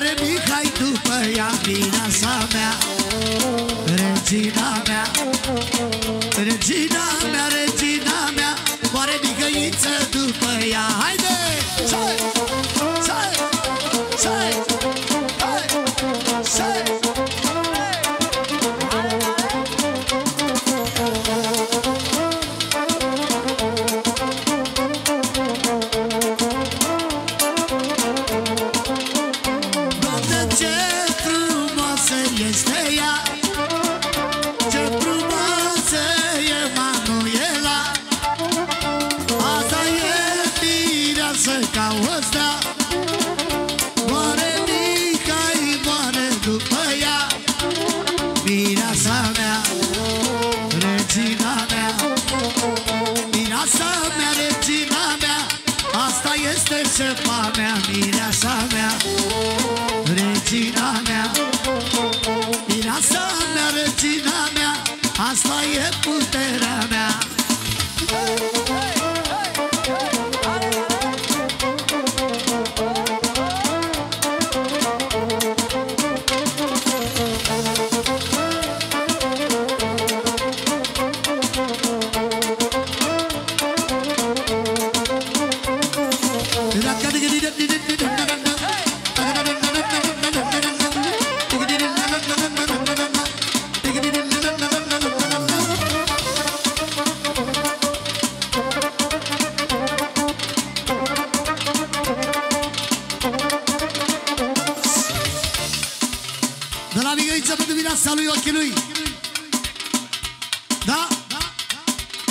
Moare Mihai după ea Mireasa mea Regina mea Regina mea, regina mea Moare Mihăiță după ea Haide! Sai! Este șefa mea, mireasa mea Regina mea. Mireasa mea, regina mea Asta e puterea mea. De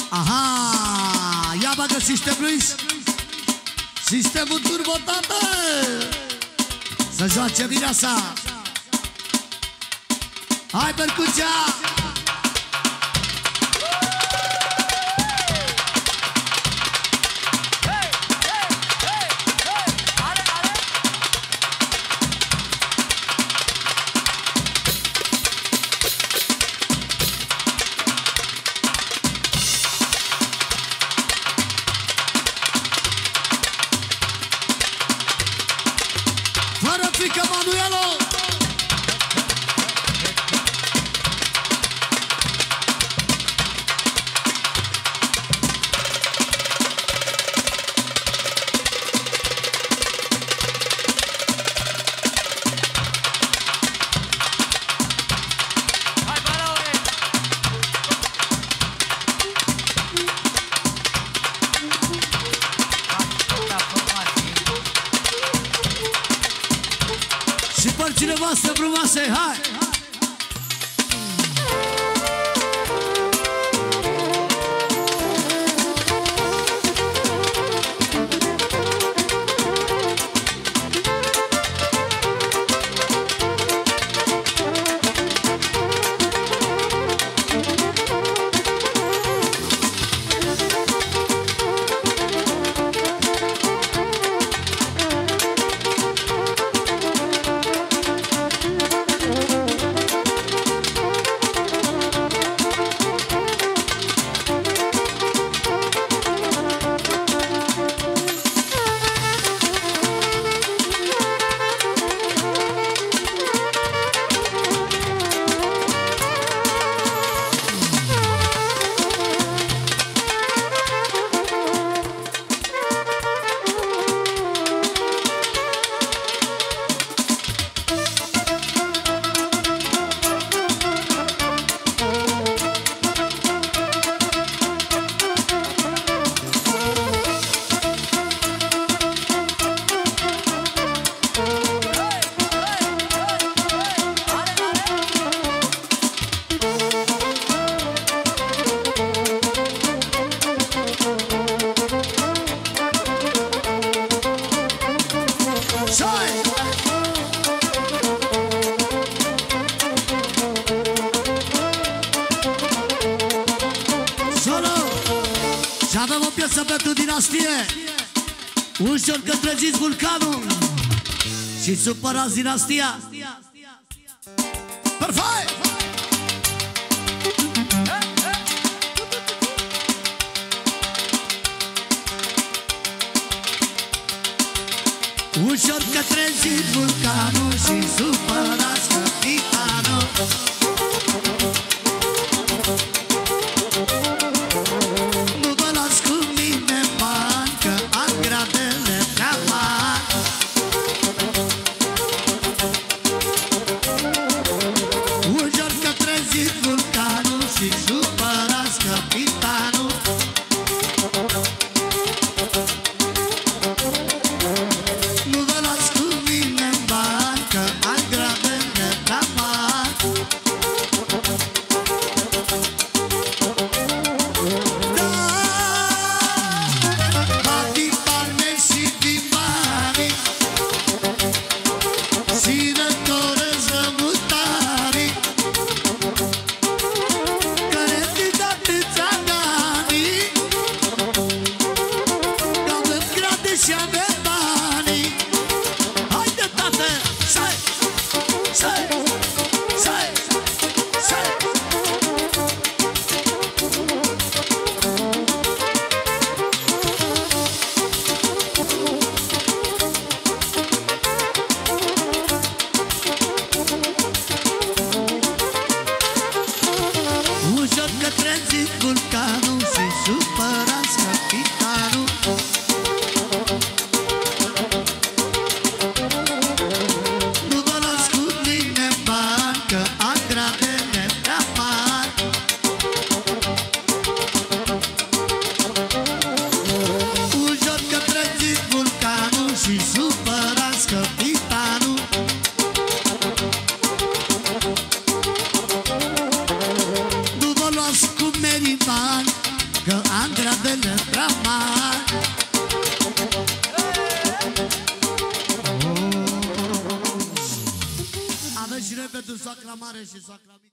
Aha! Ia bagă sistemul lui Sistemul turbo, tată! Să joace viața Hai, percuția! América, Manuelo. Prabhase, say hi. Și avem o piesă pentru dinastie. Ușor către ziți vulcanul. Și supărați dinastia. Perfect! Ușor către zid vulcanul Și supărați capitanul sub Că am de năstraman oh. Aveți și repede soacra mare și soacra mică.